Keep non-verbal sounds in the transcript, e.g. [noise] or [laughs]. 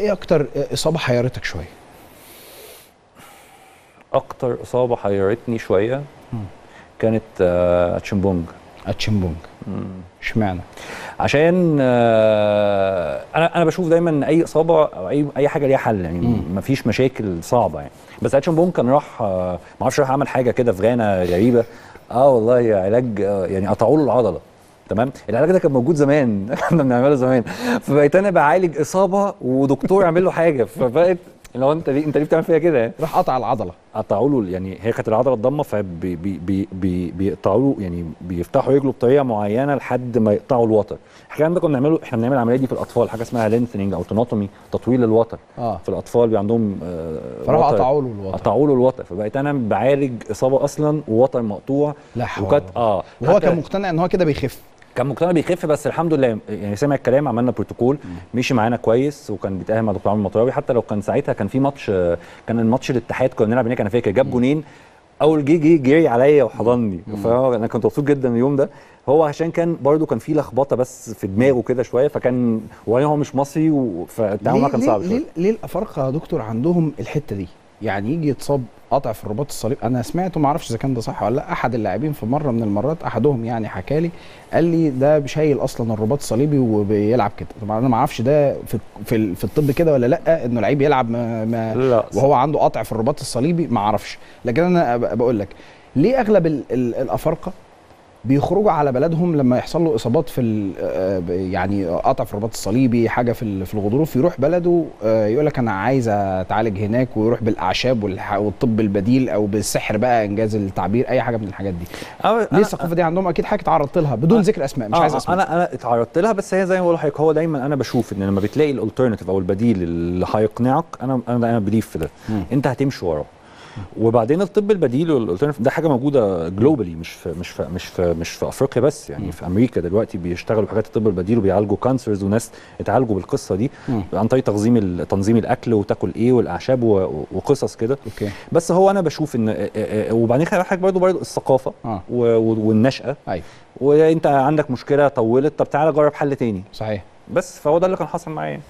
إيه أكتر اصابة حيرتك شوية؟ أكتر اصابة حيرتني شوية كانت آه، أتشيمبونج أتشيمبونج اشمعنى؟ عشان آه، أنا أنا بشوف دايما ان أي اصابة أو أي أي حاجة ليها حل يعني مفيش مشاكل صعبة يعني. بس أتشيمبونج كان راح آه، ما أعرفش راح عمل حاجة كده في غانا غريبة. آه والله علاج آه، يعني قطعوا له العضلة. تمام؟ العلاج ده كان موجود زمان [laughs] كنا بنعمله زمان. فبقيت أنا بعالج إصابة ودكتور يعمل له حاجة. فبقت لو أنت ليه أنت ليه بتعمل فيها كده يعني؟ راح قطع العضلة. قطعوا له يعني هي كانت العضلة الضمه فبيقطعوا له يعني بيفتحوا رجله بطريقة معينة لحد ما يقطعوا الوتر. الكلام ده كنا بنعمله إحنا بنعمل العملية دي في الأطفال حاجة اسمها lengthening أو tenotomy تطويل الوتر. آه. في الأطفال بيبقى عندهم آه فراح وتر. قطعوا له الوتر. قطعوا له الوتر. فبقيت أنا بعالج إصابة أصلا ووتر مقطوع لا حول وكانت آه. وهو كان مقتنع إن هو كده بيخف. كان مقتنع بيخف بس الحمد لله يعني سمع الكلام عملنا بروتوكول مشي معانا كويس وكان بيتأهل مع دكتور عمرو المطراوي. حتى لو كان ساعتها كان في ماتش كان الماتش الاتحاد كنا بنلعب هناك أنا فاكر جاب جونين أول جه جه جري عليا وحضني. فانا كنت مبسوط جدا اليوم ده. هو عشان كان برده كان في لخبطة بس في دماغه كده شوية فكان وبعدين هو مش مصري فالتعامل معاه كان صعب ليه, شوية. ليه, ليه الأفارقة يا دكتور عندهم الحتة دي؟ يعني يجي يتصاب قطع في الرباط الصليبي أنا سمعته ما أعرفش إذا كان ده صح ولا لأ. أحد اللاعبين في مرة من المرات أحدهم يعني حكى لي قال لي ده شايل أصلا الرباط الصليبي وبيلعب كده. طبعا أنا ما أعرفش ده في في, في الطب كده ولا لأ إنه لعيب يلعب ما, ما لا. وهو عنده قطع في الرباط الصليبي ما أعرفش. لكن أنا بقول لك ليه أغلب ال ال الأفارقة بيخرجوا على بلدهم لما يحصل له إصابات في آه، يعني قطع في الرباط الصليبي حاجة في في الغضروف يروح بلده آه، يقول لك أنا عايز أتعالج هناك ويروح بالأعشاب والطب البديل أو بالسحر بقى إنجاز التعبير أي حاجة من الحاجات دي ليه الثقافة دي عندهم أكيد حاجة تعرضت لها بدون. ذكر أسماء مش عايز آه، أسماء أنا أنا اتعرضت لها بس هي زي ما بقول لحضرتك هو دايما أنا بشوف إن لما بتلاقي ال alternative أو البديل اللي هيقنعك أنا أنا أنا believe في ده. أنت هتمشي وراه وبعدين الطب البديل وال alternative ده حاجة موجودة globally مش في مش في مش في مش في أفريقيا بس يعني في أمريكا دلوقتي بيشتغلوا حاجات الطب البديل وبيعالجوا cancers وناس اتعالجوا بالقصة دي مم. عن طريق تنظيم تنظيم الأكل وتاكل إيه والأعشاب وقصص كده. بس هو أنا بشوف إن آه، آه، آه، وبعدين خلي بالك برضه برضه الثقافة آه. و- و- والنشأة. أيوه. وانت عندك مشكلة طولت طب تعالى جرب حل تاني. صحيح. بس فهو ده اللي كان حاصل معايا.